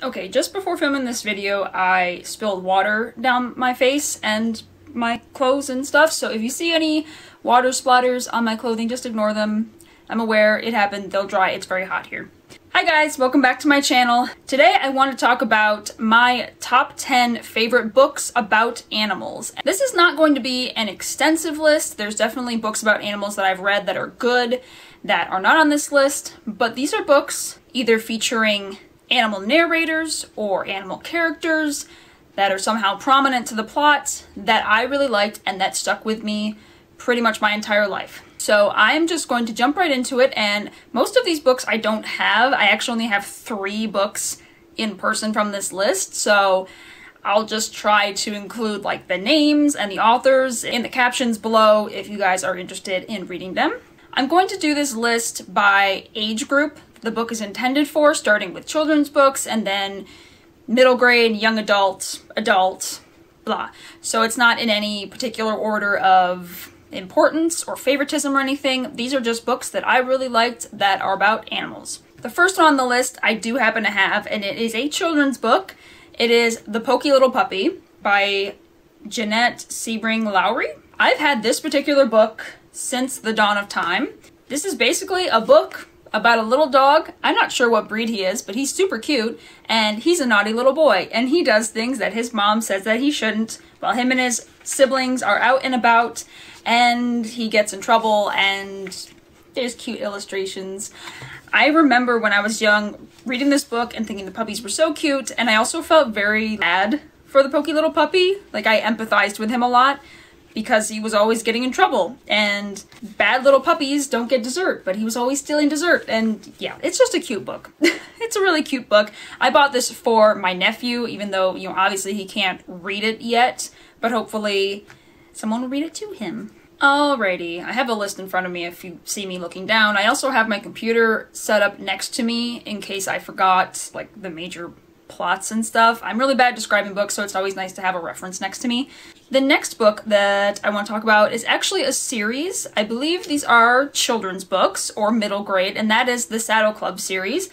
Okay, just before filming this video, I spilled water down my face and my clothes and stuff, so if you see any water splatters on my clothing, just ignore them. I'm aware, it happened, they'll dry, it's very hot here. Hi guys, welcome back to my channel. Today I want to talk about my top 10 favorite books about animals. This is not going to be an extensive list, there's definitely books about animals that I've read that are good, that are not on this list, but these are books either featuring animal narrators or animal characters that are somehow prominent to the plot that I really liked and that stuck with me pretty much my entire life. So I'm just going to jump right into it and most of these books I don't have. I actually only have three books in person from this list so I'll just try to include like the names and the authors in the captions below if you guys are interested in reading them. I'm going to do this list by age group the book is intended for, starting with children's books and then middle grade, young adult, adult, blah. So it's not in any particular order of importance or favoritism or anything. These are just books that I really liked that are about animals. The first one on the list I do happen to have, and it is a children's book. It is The Poky Little Puppy by Janette Sebring Lowrey. I've had this particular book since the dawn of time. This is basically a book about a little dog. I'm not sure what breed he is, but he's super cute, and he's a naughty little boy, and he does things that his mom says that he shouldn't, while him and his siblings are out and about, and he gets in trouble, and there's cute illustrations. I remember when I was young reading this book and thinking the puppies were so cute, and I also felt very bad for the pokey little puppy. Like, I empathized with him a lot because he was always getting in trouble. And bad little puppies don't get dessert but he was always stealing dessert. And yeah it's just a cute book. It's a really cute book. I bought this for my nephew even though you know obviously he can't read it yet but hopefully someone will read it to him. Alrighty, I have a list in front of me if you see me looking down. I also have my computer set up next to me in case I forgot like the major plots and stuff. I'm really bad describing books, so it's always nice to have a reference next to me. The next book that I want to talk about is actually a series. I believe these are children's books or middle grade, and that is the Saddle Club series.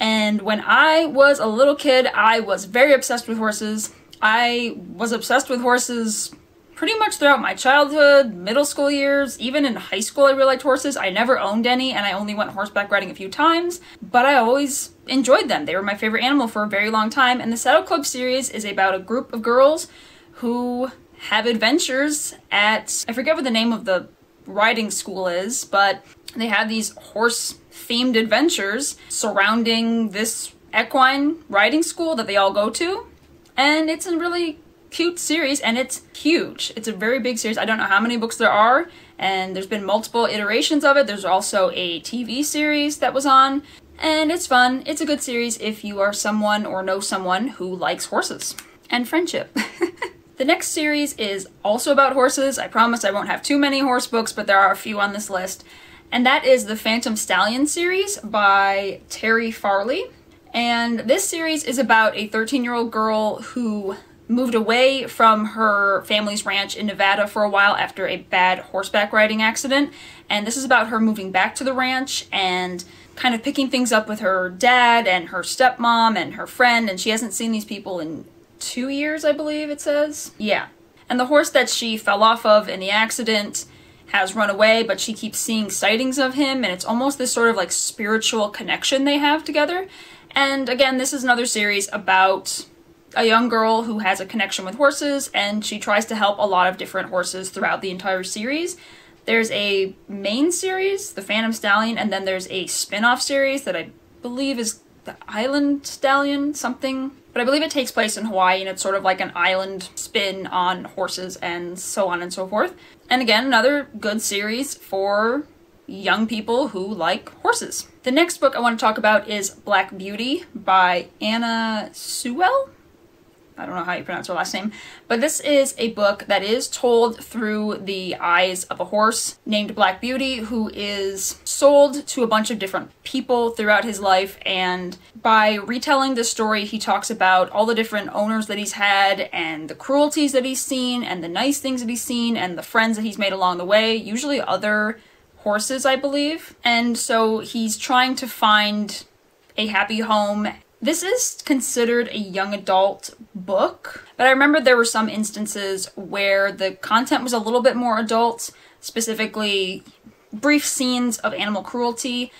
And when I was a little kid, I was very obsessed with horses. I was obsessed with horses pretty much throughout my childhood, middle school years, even in high school I really liked horses. I never owned any and I only went horseback riding a few times, but I always enjoyed them. They were my favorite animal for a very long time. And the Saddle Club series is about a group of girls who have adventures at, I forget what the name of the riding school is, but they have these horse themed adventures surrounding this equine riding school that they all go to. And it's a really cute series and it's huge. It's a very big series. I don't know how many books there are and there's been multiple iterations of it. There's also a TV series that was on and it's fun. It's a good series if you are someone or know someone who likes horses and friendship. the next series is also about horses. I promise I won't have too many horse books, but there are a few on this list. And that is the Phantom Stallion series by Terri Farley. And this series is about a 13 year old girl who moved away from her family's ranch in Nevada for a while after a bad horseback riding accident. And this is about her moving back to the ranch and kind of picking things up with her dad and her stepmom and her friend. And she hasn't seen these people in two years, I believe it says. Yeah. And the horse that she fell off of in the accident has run away, but she keeps seeing sightings of him, and it's almost this sort of like spiritual connection they have together. And again, this is another series about a young girl who has a connection with horses and she tries to help a lot of different horses throughout the entire series. There's a main series, The Phantom Stallion, and then there's a spin-off series that I believe is The Island Stallion something. But I believe it takes place in Hawaii and it's sort of like an island spin on horses and so on and so forth. And again, another good series for young people who like horses. The next book I want to talk about is Black Beauty by Anna Sewell. I don't know how you pronounce her last name, but this is a book that is told through the eyes of a horse named Black Beauty who is sold to a bunch of different people throughout his life and by retelling this story he talks about all the different owners that he's had and the cruelties that he's seen and the nice things that he's seen and the friends that he's made along the way, usually other horses I believe. And so he's trying to find a happy home This is considered a young adult book, but I remember there were some instances where the content was a little bit more adult, specifically brief scenes of animal cruelty,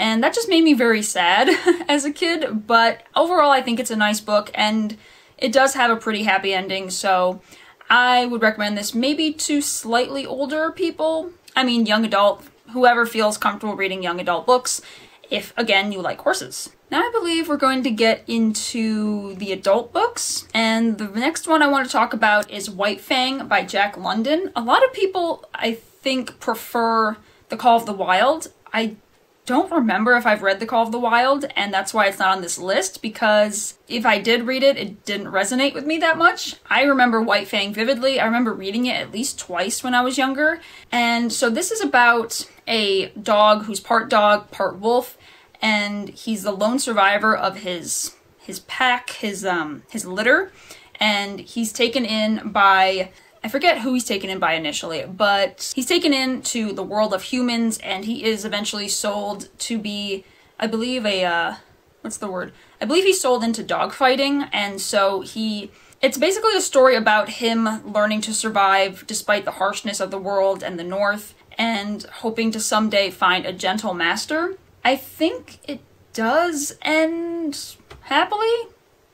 and that just made me very sad as a kid, but overall I think it's a nice book and it does have a pretty happy ending, so I would recommend this maybe to slightly older people. I mean, young adult, whoever feels comfortable reading young adult books, if again you like horses. Now I believe we're going to get into the adult books, and the next one I want to talk about is White Fang by Jack London. A lot of people, I think, prefer The Call of the Wild. I don't remember if I've read The Call of the Wild, and that's why it's not on this list, because if I did read it, it didn't resonate with me that much. I remember White Fang vividly. I remember reading it at least twice when I was younger. And so this is about a dog who's part dog, part wolf, and he's the lone survivor of his his pack, his um his litter, and he's taken in by I forget who he's taken in by initially, but he's taken in to the world of humans and he is eventually sold to be I believe a uh what's the word? I believe he's sold into dogfighting and so he it's basically a story about him learning to survive despite the harshness of the world and the north and hoping to someday find a gentle master. I think it does end happily.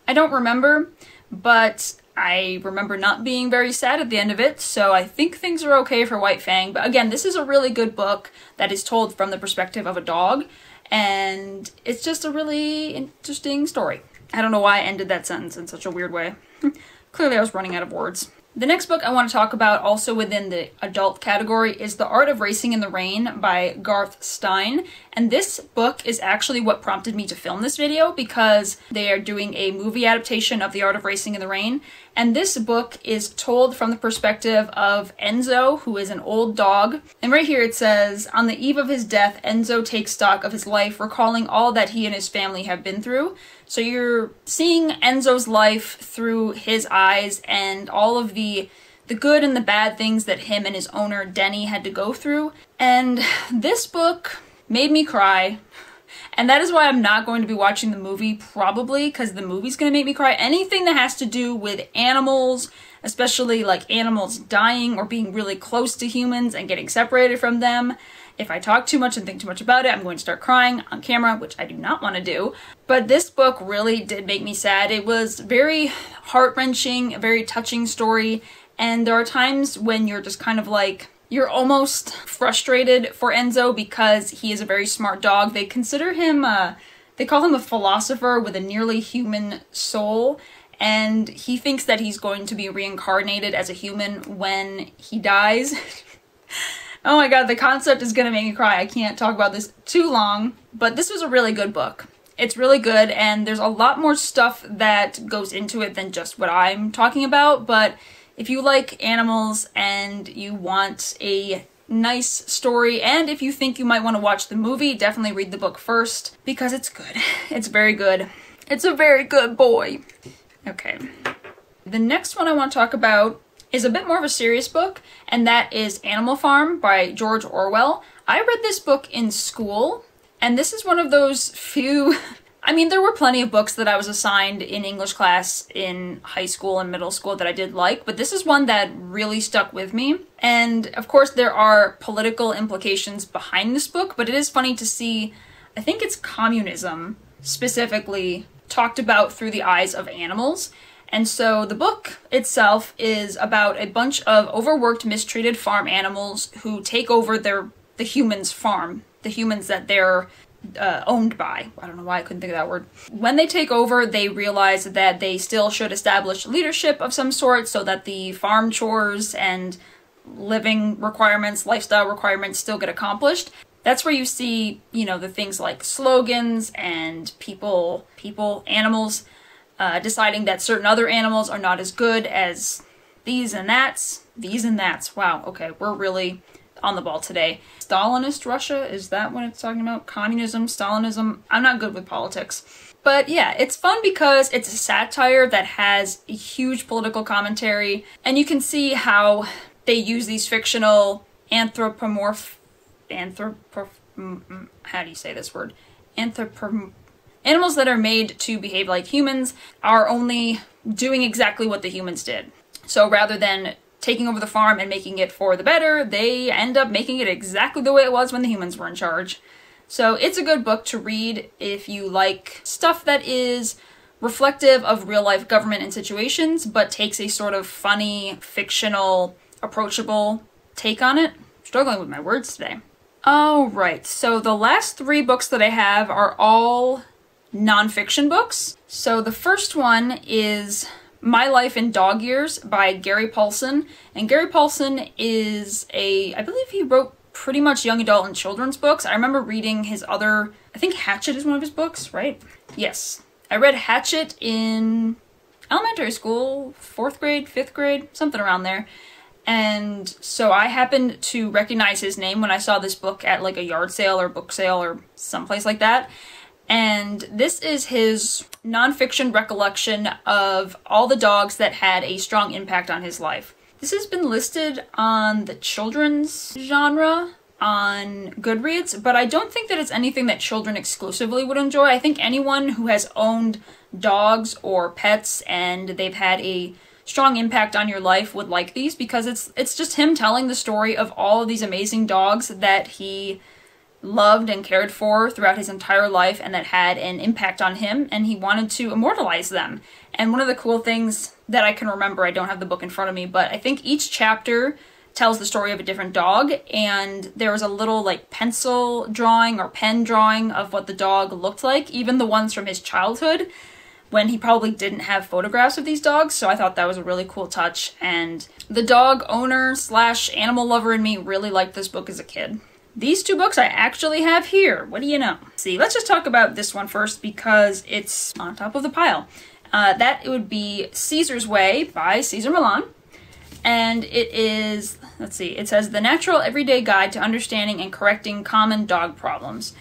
I don't remember, but I remember not being very sad at the end of it, so I think things are okay for White Fang. But again, this is a really good book that is told from the perspective of a dog, and it's just a really interesting story. I don't know why I ended that sentence in such a weird way. Clearly, I was running out of words. The next book I want to talk about, also within the adult category, is The Art of Racing in the Rain by Garth Stein. And this book is actually what prompted me to film this video because they are doing a movie adaptation of The Art of Racing in the Rain. And this book is told from the perspective of Enzo, who is an old dog. And right here it says, On the eve of his death, Enzo takes stock of his life, recalling all that he and his family have been through. So you're seeing Enzo's life through his eyes and all of the the good and the bad things that him and his owner Denny had to go through. And this book made me cry. And that is why I'm not going to be watching the movie probably because the movie's going to make me cry. Anything that has to do with animals, especially like animals dying or being really close to humans and getting separated from them, if I talk too much and think too much about it, I'm going to start crying on camera, which I do not want to do. But this book really did make me sad. It was very heart-wrenching, a very touching story, and there are times when you're just kind of like, you're almost frustrated for Enzo because he is a very smart dog. They consider him, uh, they call him a philosopher with a nearly human soul, and he thinks that he's going to be reincarnated as a human when he dies. Oh my god, the concept is gonna make me cry. I can't talk about this too long, but this was a really good book. It's really good, and there's a lot more stuff that goes into it than just what I'm talking about, but if you like animals and you want a nice story, and if you think you might want to watch the movie, definitely read the book first, because it's good. It's very good. It's a very good boy. Okay. The next one I want to talk about is a bit more of a serious book, and that is Animal Farm by George Orwell. I read this book in school, and this is one of those few. I mean, there were plenty of books that I was assigned in English class in high school and middle school that I did like, but this is one that really stuck with me. And of course, there are political implications behind this book, but it is funny to see, I think it's communism specifically talked about through the eyes of animals. And so the book itself is about a bunch of overworked, mistreated farm animals who take over their the humans' farm, the humans that they're uh, owned by. I don't know why I couldn't think of that word. When they take over, they realize that they still should establish leadership of some sort so that the farm chores and living requirements, lifestyle requirements still get accomplished. That's where you see, you know, the things like slogans and people, people, animals uh, deciding that certain other animals are not as good as these and that's, these and that's. Wow, okay, we're really on the ball today. Stalinist Russia, is that what it's talking about? Communism, Stalinism? I'm not good with politics. But yeah, it's fun because it's a satire that has a huge political commentary, and you can see how they use these fictional anthropomorph... anthropomorph... how do you say this word? Anthropomorph animals that are made to behave like humans are only doing exactly what the humans did. So rather than taking over the farm and making it for the better, they end up making it exactly the way it was when the humans were in charge. So it's a good book to read if you like stuff that is reflective of real life government and situations, but takes a sort of funny, fictional, approachable take on it. struggling with my words today. Alright, so the last three books that I have are all nonfiction books. So the first one is My Life in Dog Years by Gary Paulsen. And Gary Paulsen is a, I believe he wrote pretty much young adult and children's books. I remember reading his other, I think Hatchet is one of his books, right? Yes. I read Hatchet in elementary school, fourth grade, fifth grade, something around there. And so I happened to recognize his name when I saw this book at like a yard sale or book sale or someplace like that. And this is his nonfiction recollection of all the dogs that had a strong impact on his life. This has been listed on the children's genre on Goodreads, but I don't think that it's anything that children exclusively would enjoy. I think anyone who has owned dogs or pets and they've had a strong impact on your life would like these because it's it's just him telling the story of all of these amazing dogs that he loved and cared for throughout his entire life and that had an impact on him and he wanted to immortalize them. And one of the cool things that I can remember, I don't have the book in front of me, but I think each chapter tells the story of a different dog and there was a little like pencil drawing or pen drawing of what the dog looked like, even the ones from his childhood when he probably didn't have photographs of these dogs, so I thought that was a really cool touch. And the dog owner slash animal lover in me really liked this book as a kid. These two books I actually have here. What do you know? See, let's just talk about this one first because it's on top of the pile. Uh, that would be Cesar's Way by Cesar Millan. And it is, let's see, it says The Natural Everyday Guide to Understanding and Correcting Common Dog Problems.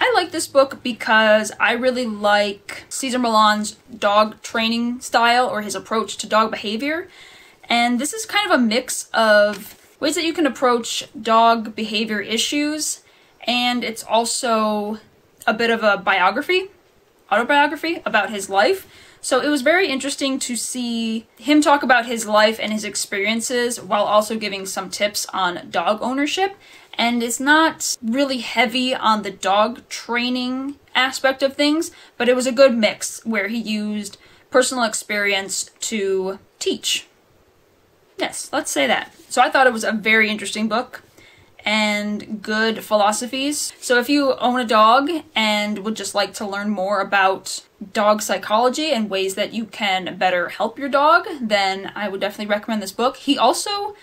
I like this book because I really like Cesar Millan's dog training style or his approach to dog behavior. And this is kind of a mix of ways that you can approach dog behavior issues, and it's also a bit of a biography, autobiography about his life. So it was very interesting to see him talk about his life and his experiences while also giving some tips on dog ownership and it's not really heavy on the dog training aspect of things, but it was a good mix where he used personal experience to teach. Yes, let's say that. So I thought it was a very interesting book and good philosophies. So if you own a dog and would just like to learn more about dog psychology and ways that you can better help your dog, then I would definitely recommend this book. He also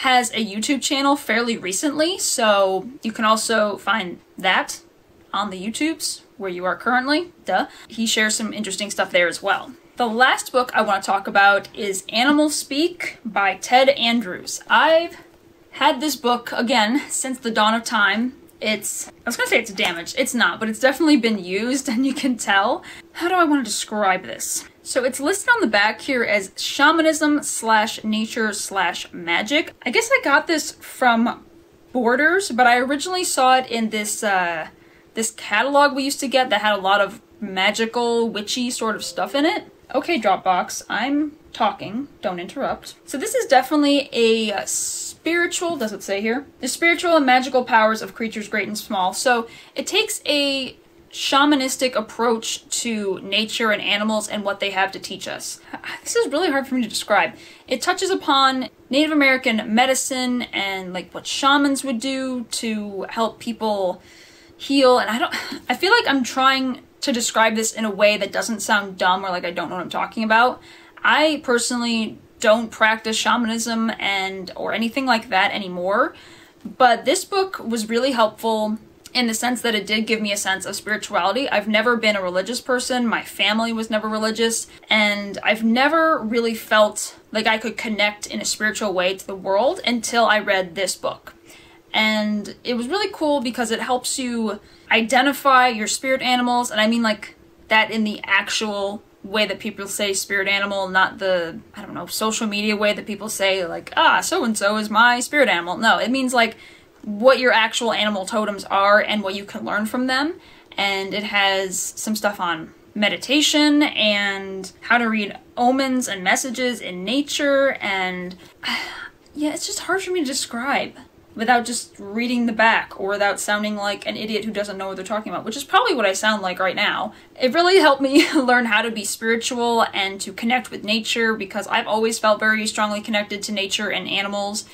has a YouTube channel fairly recently, so you can also find that on the YouTubes where you are currently. Duh. He shares some interesting stuff there as well. The last book I want to talk about is Animal Speak by Ted Andrews. I've had this book again since the dawn of time. It's, I was gonna say it's damaged. It's not, but it's definitely been used and you can tell. How do I want to describe this? So it's listed on the back here as shamanism slash nature slash magic. I guess I got this from Borders, but I originally saw it in this uh, this catalog we used to get that had a lot of magical, witchy sort of stuff in it. Okay, Dropbox, I'm talking. Don't interrupt. So this is definitely a spiritual, does it say here? The spiritual and magical powers of creatures great and small. So it takes a shamanistic approach to nature and animals and what they have to teach us. This is really hard for me to describe. It touches upon Native American medicine and like what shamans would do to help people heal and I don't I feel like I'm trying to describe this in a way that doesn't sound dumb or like I don't know what I'm talking about. I personally don't practice shamanism and or anything like that anymore, but this book was really helpful in the sense that it did give me a sense of spirituality. I've never been a religious person, my family was never religious, and I've never really felt like I could connect in a spiritual way to the world until I read this book. And it was really cool because it helps you identify your spirit animals, and I mean like that in the actual way that people say spirit animal, not the, I don't know, social media way that people say, like, ah, so and so is my spirit animal. No, it means like what your actual animal totems are and what you can learn from them. and it has some stuff on meditation and how to read omens and messages in nature and yeah, it's just hard for me to describe without just reading the back or without sounding like an idiot who doesn't know what they're talking about, which is probably what I sound like right now. It really helped me learn how to be spiritual and to connect with nature because I've always felt very strongly connected to nature and animals.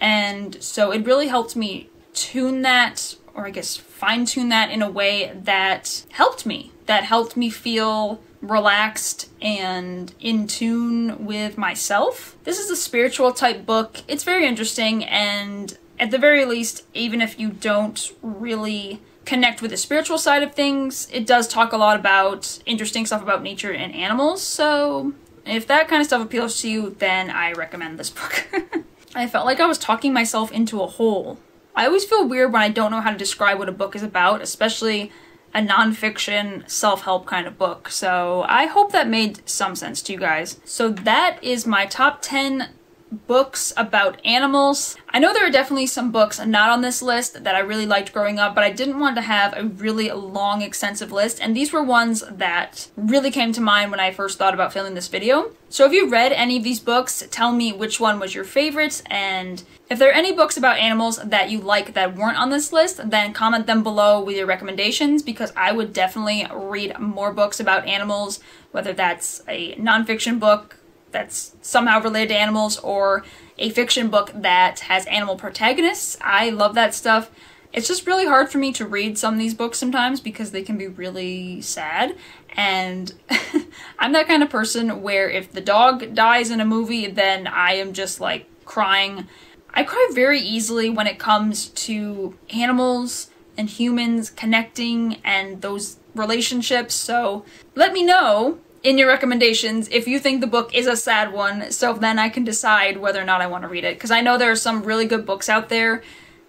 And so it really helped me tune that, or I guess fine tune that in a way that helped me, that helped me feel relaxed and in tune with myself. This is a spiritual type book. It's very interesting and at the very least, even if you don't really connect with the spiritual side of things, it does talk a lot about interesting stuff about nature and animals. So if that kind of stuff appeals to you, then I recommend this book. I felt like I was talking myself into a hole. I always feel weird when I don't know how to describe what a book is about, especially a nonfiction self-help kind of book. So I hope that made some sense to you guys. So that is my top 10 books about animals. I know there are definitely some books not on this list that I really liked growing up, but I didn't want to have a really long, extensive list, and these were ones that really came to mind when I first thought about filming this video. So if you read any of these books, tell me which one was your favorite, and if there are any books about animals that you like that weren't on this list, then comment them below with your recommendations, because I would definitely read more books about animals, whether that's a nonfiction book, that's somehow related to animals or a fiction book that has animal protagonists. I love that stuff. It's just really hard for me to read some of these books sometimes because they can be really sad. And I'm that kind of person where if the dog dies in a movie, then I am just like crying. I cry very easily when it comes to animals and humans connecting and those relationships. So let me know in your recommendations if you think the book is a sad one, so then I can decide whether or not I want to read it. Because I know there are some really good books out there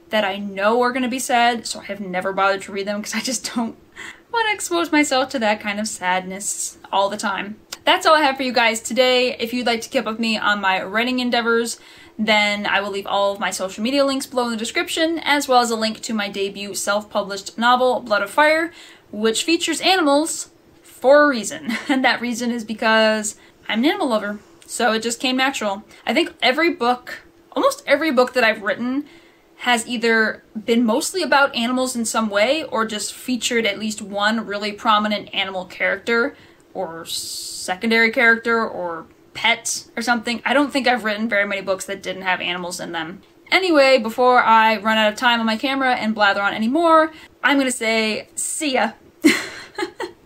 that I know are going to be sad, so I have never bothered to read them because I just don't want to expose myself to that kind of sadness all the time. That's all I have for you guys today. If you'd like to keep up with me on my writing endeavors, then I will leave all of my social media links below in the description, as well as a link to my debut self-published novel, Blood of Fire, which features animals for a reason. And that reason is because I'm an animal lover. So it just came natural. I think every book, almost every book that I've written has either been mostly about animals in some way or just featured at least one really prominent animal character or secondary character or pet or something. I don't think I've written very many books that didn't have animals in them. Anyway, before I run out of time on my camera and blather on anymore, I'm gonna say see ya.